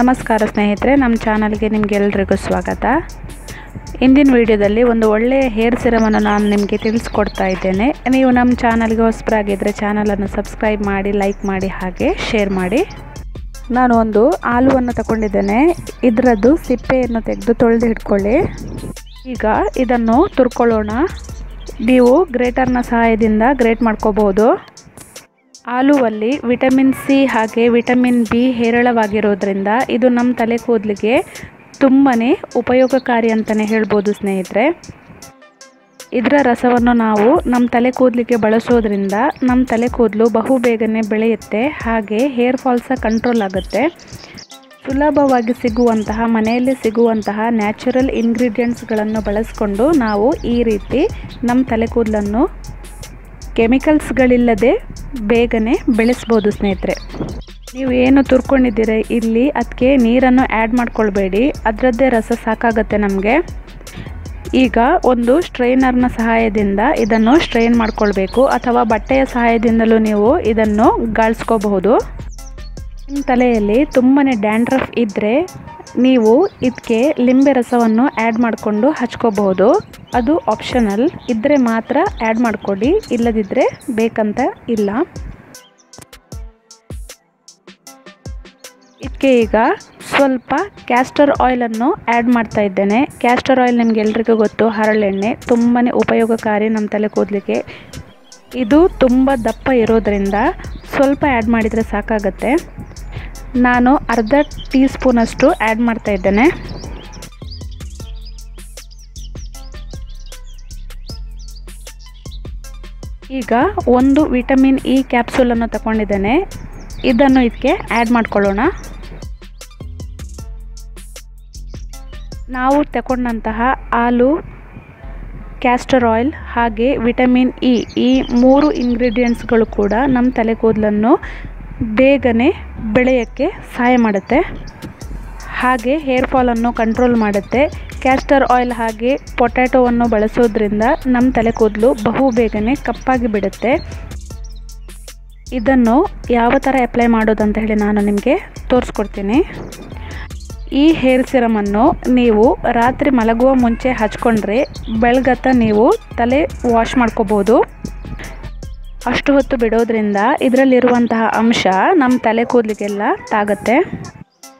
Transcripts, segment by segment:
ನಮಸ್ಕಾರ ಸ್ನೇಹಿತರೆ, ನಮ್ಮ ಚಾನಲ್ಗೆ ನಿಮಗೆಲ್ರಿಗೂ ಸ್ವಾಗತ. ಇಂದಿನ ವಿಡಿಯೋದಲ್ಲಿ ಒಂದು ಒಳ್ಳೆಯ ಹೇರ್ ಸಿರಮನ್ನು ನಾನು ನಿಮಗೆ ತಿಳಿಸ್ಕೊಡ್ತಾ ಇದ್ದೇನೆ. ನೀವು ನಮ್ಮ ಚಾನಲ್ಗೆ ಹೊಸಬರಾಗಿದ್ದರೆ ಚಾನಲನ್ನು ಸಬ್ಸ್ಕ್ರೈಬ್ ಮಾಡಿ, ಲೈಕ್ ಮಾಡಿ, ಹಾಗೆ ಶೇರ್ ಮಾಡಿ. ನಾನು ಒಂದು ಹಾಲುವನ್ನು ತಗೊಂಡಿದ್ದೇನೆ. ಇದರದ್ದು ಸಿಪ್ಪೆಯನ್ನು ತೆಗೆದು ತೊಳೆದು ಇಟ್ಕೊಳ್ಳಿ. ಈಗ ಇದನ್ನು ತುರ್ಕೊಳ್ಳೋಣ. ನೀವು ಗ್ರೇಟರ್ನ ಸಹಾಯದಿಂದ ಗ್ರೇಟ್ ಮಾಡ್ಕೋಬಹುದು. ಆಲುವಲ್ಲಿ ವಿಟಮಿನ್ ಸಿ ಹಾಗೆ ವಿಟಮಿನ್ ಬಿ ಹೇರಳವಾಗಿರೋದ್ರಿಂದ ಇದು ನಮ್ಮ ತಲೆ ಕೂದಲಿಗೆ ತುಂಬಾ ಉಪಯೋಗಕಾರಿ ಅಂತಲೇ ಹೇಳ್ಬೋದು ಸ್ನೇಹಿತರೆ. ಇದರ ರಸವನ್ನು ನಾವು ನಮ್ಮ ತಲೆ ಕೂದಲಿಗೆ ಬಳಸೋದ್ರಿಂದ ನಮ್ಮ ತಲೆ ಕೂದಲು ಬಹು ಬೇಗನೆ ಬೆಳೆಯುತ್ತೆ, ಹಾಗೆ ಹೇರ್ ಫಾಲ್ಸ ಕಂಟ್ರೋಲ್ ಆಗುತ್ತೆ. ಸುಲಭವಾಗಿ ಸಿಗುವಂತಹ, ಮನೆಯಲ್ಲಿ ಸಿಗುವಂತಹ ನ್ಯಾಚುರಲ್ ಇಂಗ್ರೀಡಿಯೆಂಟ್ಸ್ಗಳನ್ನು ಬಳಸಿಕೊಂಡು ನಾವು ಈ ರೀತಿ ನಮ್ಮ ತಲೆ ಕೂದಲನ್ನು ಕೆಮಿಕಲ್ಸ್ಗಳಿಲ್ಲದೆ ಬೇಗನೆ ಬೆಳೆಸ್ಬೋದು ಸ್ನೇಹಿತರೆ. ನೀವು ಏನು ತುರ್ಕೊಂಡಿದ್ದೀರಿ ಇಲ್ಲಿ ಅದಕ್ಕೆ ನೀರನ್ನು ಆ್ಯಡ್ ಮಾಡ್ಕೊಳ್ಬೇಡಿ. ಅದರದ್ದೇ ರಸ ಸಾಕಾಗತ್ತೆ ನಮಗೆ. ಈಗ ಒಂದು ಸ್ಟ್ರೈನರ್ನ ಸಹಾಯದಿಂದ ಇದನ್ನು ಸ್ಟ್ರೈನ್ ಮಾಡ್ಕೊಳ್ಬೇಕು, ಅಥವಾ ಬಟ್ಟೆಯ ಸಹಾಯದಿಂದಲೂ ನೀವು ಇದನ್ನು ಗಾಳಿಸ್ಕೋಬಹುದು. ನಿಮ್ಮ ತಲೆಯಲ್ಲಿ ತುಂಬಾ ಡ್ಯಾಂಡ್ರಫ್ ಇದ್ದರೆ ನೀವು ಇದಕ್ಕೆ ಲಿಂಬೆ ರಸವನ್ನು ಆ್ಯಡ್ ಮಾಡಿಕೊಂಡು ಹಚ್ಕೋಬಹುದು. ಅದು ಆಪ್ಷನಲ್ ಇದ್ದರೆ ಮಾತ್ರ ಆ್ಯಡ್ ಮಾಡಿಕೊಡಿ. ಇಲ್ಲದಿದ್ದರೆ ಬೇಕಂತ ಇಲ್ಲ. ಇದಕ್ಕೆ ಈಗ ಸ್ವಲ್ಪ ಕ್ಯಾಸ್ಟರ್ ಆಯಿಲನ್ನು ಆ್ಯಡ್ ಮಾಡ್ತಾ ಇದ್ದೇನೆ. ಕ್ಯಾಸ್ಟರ್ ಆಯಿಲ್ ನಿಮ್ಗೆ ಎಲ್ರಿಗೂ ಗೊತ್ತು, ಹರಳೆಣ್ಣೆ ತುಂಬಾ ಉಪಯೋಗಕಾರಿ ನಮ್ಮ ತಲೆ ಕೂದಲಿಗೆ ಇದು ತುಂಬ ದಪ್ಪ ಇರೋದರಿಂದ ಸ್ವಲ್ಪ ಆ್ಯಡ್ ಮಾಡಿದರೆ ಸಾಕಾಗತ್ತೆ. ನಾನು ಅರ್ಧ ಟೀ ಸ್ಪೂನಷ್ಟು ಆ್ಯಡ್ ಮಾಡ್ತಾ ಇದ್ದೇನೆ. ಈಗ ಒಂದು ವಿಟಮಿನ್ ಇ ಕ್ಯಾಪ್ಸೂಲನ್ನು ತಗೊಂಡಿದ್ದೇನೆ. ಇದನ್ನು ಇದಕ್ಕೆ ಆ್ಯಡ್ ಮಾಡ್ಕೊಳ್ಳೋಣ. ನಾವು ತಗೊಂಡಂತಹ ಹಾಲು ಕ್ಯಾಸ್ಟರ್ ಆಯಿಲ್ ಹಾಗೆ ವಿಟಮಿನ್ ಇ, ಈ ಮೂರು ಇಂಗ್ರೀಡಿಯೆಂಟ್ಸ್ಗಳು ಕೂಡ ನಮ್ಮ ತಲೆ ಕೂದಲನ್ನು ಬೇಗನೆ ಬೆಳೆಯೋಕ್ಕೆ ಸಹಾಯ ಮಾಡುತ್ತೆ. ಹಾಗೆ ಹೇರ್ ಫಾಲನ್ನು ಕಂಟ್ರೋಲ್ ಮಾಡುತ್ತೆ. ಕ್ಯಾಸ್ಟರ್ ಆಯಿಲ್ ಹಾಗೆ ಪೊಟ್ಯಾಟೋವನ್ನು ಬಳಸೋದ್ರಿಂದ ನಮ್ಮ ತಲೆ ಕೂದಲು ಬಹು ಬೇಗನೆ ಕಪ್ಪಾಗಿ ಬಿಡುತ್ತೆ. ಇದನ್ನು ಯಾವ ಥರ ಅಪ್ಲೈ ಮಾಡೋದಂತ ಹೇಳಿ ನಾನು ನಿಮಗೆ ತೋರಿಸ್ಕೊಡ್ತೀನಿ. ಈ ಹೇರ್ ಸಿರಮನ್ನು ನೀವು ರಾತ್ರಿ ಮಲಗುವ ಮುಂಚೆ ಹಚ್ಕೊಂಡ್ರೆ ಬೆಳಗತ್ತ ನೀವು ತಲೆ ವಾಶ್ ಮಾಡ್ಕೋಬೋದು. ಅಷ್ಟು ಹೊತ್ತು ಬಿಡೋದ್ರಿಂದ ಇದರಲ್ಲಿರುವಂತಹ ಅಂಶ ನಮ್ಮ ತಲೆ ಕೂದಲಿಗೆಲ್ಲ ತಾಗುತ್ತೆ.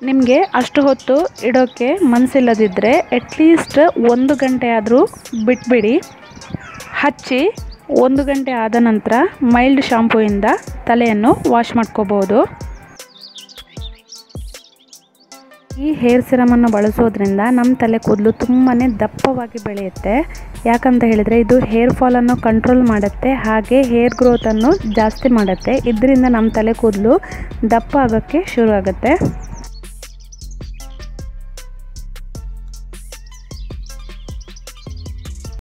ನಿಮಗೆ ಅಷ್ಟು ಹೊತ್ತು ಇಡೋಕ್ಕೆ ಮನಸ್ಸಿಲ್ಲದಿದ್ದರೆ ಅಟ್ಲೀಸ್ಟ್ ಒಂದು ಗಂಟೆ ಆದರೂ ಬಿಟ್ಬಿಡಿ. ಹಚ್ಚಿ ಒಂದು ಗಂಟೆ ಆದ ನಂತರ ಮೈಲ್ಡ್ ಶಾಂಪೂಯಿಂದ ತಲೆಯನ್ನು ವಾಶ್ ಮಾಡ್ಕೋಬೋದು. ಈ ಹೇರ್ ಸಿರಮನ್ನು ಬಳಸೋದ್ರಿಂದ ನಮ್ಮ ತಲೆ ಕೂದಲು ತುಂಬಾ ದಪ್ಪವಾಗಿ ಬೆಳೆಯುತ್ತೆ. ಯಾಕಂತ ಹೇಳಿದರೆ ಇದು ಹೇರ್ ಫಾಲನ್ನು ಕಂಟ್ರೋಲ್ ಮಾಡುತ್ತೆ, ಹಾಗೆ ಹೇರ್ ಗ್ರೋತನ್ನು ಜಾಸ್ತಿ ಮಾಡುತ್ತೆ. ಇದರಿಂದ ನಮ್ಮ ತಲೆ ಕೂದಲು ದಪ್ಪ ಆಗೋಕ್ಕೆ ಶುರು ಆಗುತ್ತೆ